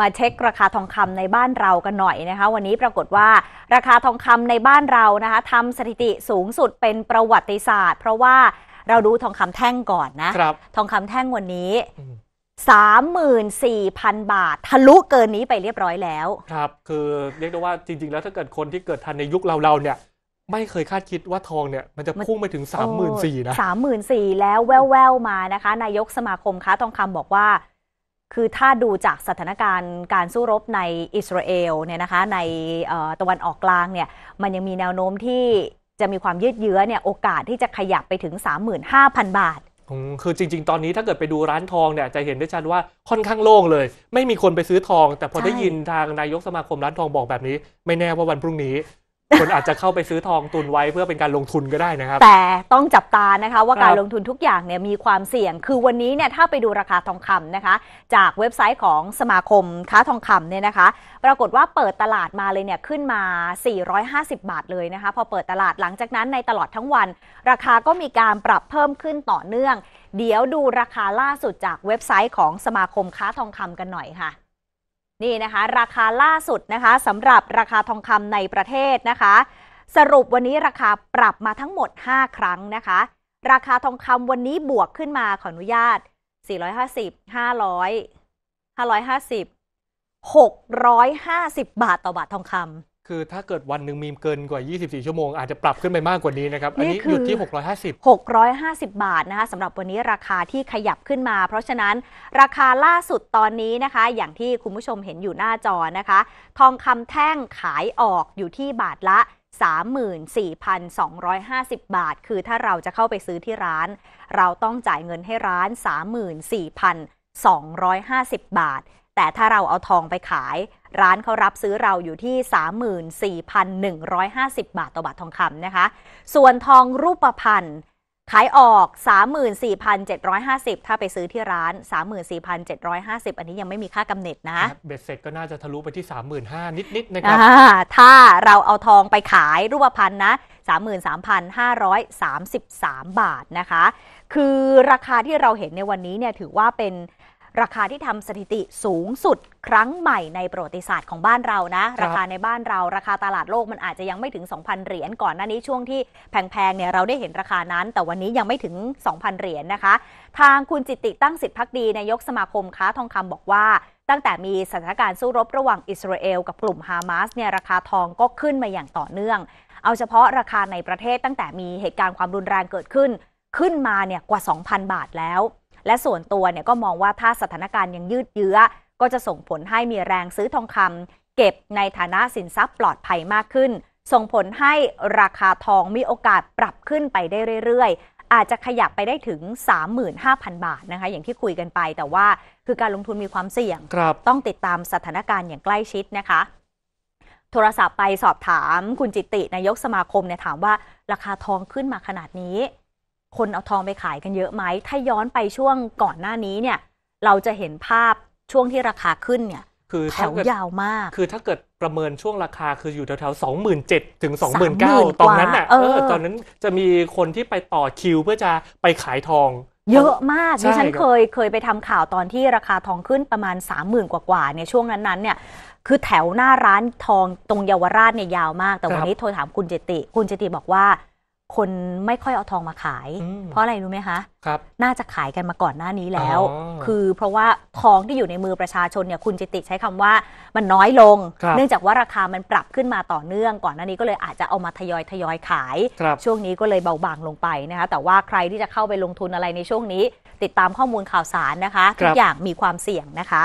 มาเช็คราคาทองคำในบ้านเรากันหน่อยนะคะ วันนี้ปรากฏว่าราคาทองคำในบ้านเรานะคะทำสถิติสูงสุดเป็นประวัติศาสตร์ เพราะว่าเราดูทองคำแท่งก่อนนะครับทองคำแท่งวันนี้อืม34,000 บาท ทะลุเกินนี้ไปเรียบร้อยแล้ว ครับ คือเรียกได้ว่าจริง ๆ แล้วถ้าเกิดคนที่เกิดทันในยุคเราเราๆเนี่ย ไม่เคยคาดคิดว่าทองเนี่ย มันจะพุ่งไปถึง 3 4 0 0 0นะสามหมื่นสี่แล้วแววๆมานะคะ นายกสมาคมค้าทองคำบอกว่า คือถ้าดูจากสถานการณ์การสู้รบในอิสราเอลเนี่ยนะคะในตะวันออกกลางเนี่ยมันยังมีแนวโน้มที่จะมีความยืดเยื้อเนี่ยโอกาสที่จะขยับไปถึง 35,000 บาทอืมคือจริง ๆ ตอนนี้ถ้าเกิดไปดูร้านทองเนี่ยจะเห็นได้ชัดว่าค่อนข้างโล่งเลย ไม่มีคนไปซื้อทอง แต่พอได้ยินทางนายกสมาคมร้านทองบอกแบบนี้ ไม่แน่ว่าวันพรุ่งนี้ คนอาจจะเข้าไปซื้อทองตุนไว้เพื่อเป็นการลงทุนก็ได้นะครับ แต่ต้องจับตานะคะว่าครับการลงทุนทุกอย่างเนี่ยมีความเสี่ยง คือวันนี้เนี่ยถ้าไปดูราคาทองคำนะคะ จากเว็บไซต์ของสมาคมค้าทองคำเนี่ยนะคะ ปรากฏว่าเปิดตลาดมาเลยเนี่ยขึ้นมา 450 บาทเลยนะคะ พอเปิดตลาดหลังจากนั้นในตลอดทั้งวัน ราคาก็มีการปรับเพิ่มขึ้นต่อเนื่อง เดี๋ยวดูราคาล่าสุดจากเว็บไซต์ของสมาคมค้าทองคำกันหน่อยค่ะ นี่นะคะ ราคาล่าสุดนะคะสำหรับราคาทองคำในประเทศนะคะ สรุปวันนี้ราคาปรับมาทั้งหมด 5 ครั้งนะคะ ราคาทองคำวันนี้บวกขึ้นมาขออนุญาต 450 500 550 650 บาทต่อบาททองคำ คือถ้าเกิดวันหนึ่งมีเกินกว่า 24 ชั่วโมง อาจจะปรับขึ้นไปมากกว่านี้นะครับ อันนี้นี่คือหยุดที่ 650 650 บาทนะคะสำหรับวันนี้ราคาที่ขยับขึ้นมา เพราะฉะนั้นราคาล่าสุดตอนนี้นะคะ อย่างที่คุณผู้ชมเห็นอยู่หน้าจอนะคะ ทองคำแท่งขายออกอยู่ที่บาทละ 34,250 บาท คือถ้าเราจะเข้าไปซื้อที่ร้าน เราต้องจ่ายเงินให้ร้าน 34,250 บาท แต่ถ้าเราเอาทองไปขาย ร้านเขารับซื้อเราอยู่ที่ 34,150 บาทต่อบาททองคำนะคะ ส่วนทองรูปพรรณขายออก 34,750 ถ้าไปซื้อที่ร้าน 34,750 อันนี้ยังไม่มีค่ากำเนิดนะ เบ็ดเสร็จก็น่าจะทะลุไปที่ 35,000 นิด ๆ นะครับอ่าถ้าเราเอาทองไปขายรูปพรรณนะ 33,533 บาทนะคะ คือราคาที่เราเห็นในวันนี้เนี่ยถือว่าเป็น ราคาที่ทำสถิติสูงสุดครั้งใหม่ในประวัติศาสตร์ของบ้านเรานะครับราคาในบ้านเราราคาตลาดโลกมันอาจจะยังไม่ถึง 2,000 เหรียญก่อนหน้านี้ช่วงที่แพงๆเนี่ยเราได้เห็นราคานั้น แต่วันนี้ยังไม่ถึง 2,000 เหรียญนะคะ ทางคุณจิตติตั้งสิทธิพักดีนายกสมาคมค้าทองคำบอกว่าตั้งแต่มีสถานการณ์สู้รบระหว่างอิสราเอลกับกลุ่มฮามาสเนี่ยราคาทองก็ขึ้นมาอย่างต่อเนื่อง เอาเฉพาะราคาในประเทศตั้งแต่มีเหตุการณ์ความรุนแรงเกิดขึ้น ขึ้นมาเนี่ยกว่า 2,000 บาทแล้ว และส่วนตัวเนี่ยก็มองว่าถ้าสถานการณ์ยังยืดเยื้อ ก็จะส่งผลให้มีแรงซื้อทองคำเก็บในฐานะสินทรัพย์ปลอดภัยมากขึ้น ส่งผลให้ราคาทองมีโอกาสปรับขึ้นไปได้เรื่อยๆ อาจจะขยับไปได้ถึง 35,000 บาทนะคะ อย่างที่คุยกันไป แต่ว่าคือการลงทุนมีความเสี่ยงครับต้องติดตามสถานการณ์อย่างใกล้ชิดนะคะโทรศัพท์ไปสอบถามคุณจิตตินายกสมาคมเนี่ยถามว่าราคาทองขึ้นมาขนาดนี้ คนเอาทองไปขายกันเยอะไหม ถ้าย้อนไปช่วงก่อนหน้านี้เนี่ย เราจะเห็นภาพช่วงที่ราคาขึ้นเนี่ย คือแถถ้าวเกิดยาวมาก คือถ้าเกิดประเมินช่วงราคาคืออยู่แถวๆ27,000ถึง30,000 29,000ตอนนั้นน่ะกว่าเอเอออตอนนั้นจะมีคนที่ไปต่อคิวเพื่อจะไปขายทอง เยอะมากใช่ดิฉันครับเคยเคยไปทำข่าวตอนที่ราคาทองขึ้นประมาณ30,000กว่าๆเนี่ยช่วงนั้นๆเนี่ยคือแถวหน้าร้านทองตรงเยาวราชเนี่ยยาวมาก แต่วันนี้โทรถามคุณเจติ คุณเจติบอกว่า คนไม่ค่อยเอาทองมาขายอืมเพราะอะไรรู้ไหมคะครับน่าจะขายกันมาก่อนหน้านี้แล้วอ๋อคือเพราะว่าทองที่อยู่ในมือประชาชนเนี่ยคุณจิติใช้คำว่ามันน้อยลงครับเนื่องจากว่าราคามันปรับขึ้นมาต่อเนื่อง ก่อนหน้านี้ก็เลยอาจจะเอามาทยอยทยอยขายครับช่วงนี้ก็เลยเบาบางลงไปนะคะแต่ว่าใครที่จะเข้าไปลงทุนอะไรในช่วงนี้ ติดตามข้อมูลข่าวสารนะคะ ทุครักบอย่างมีความเสี่ยงนะคะ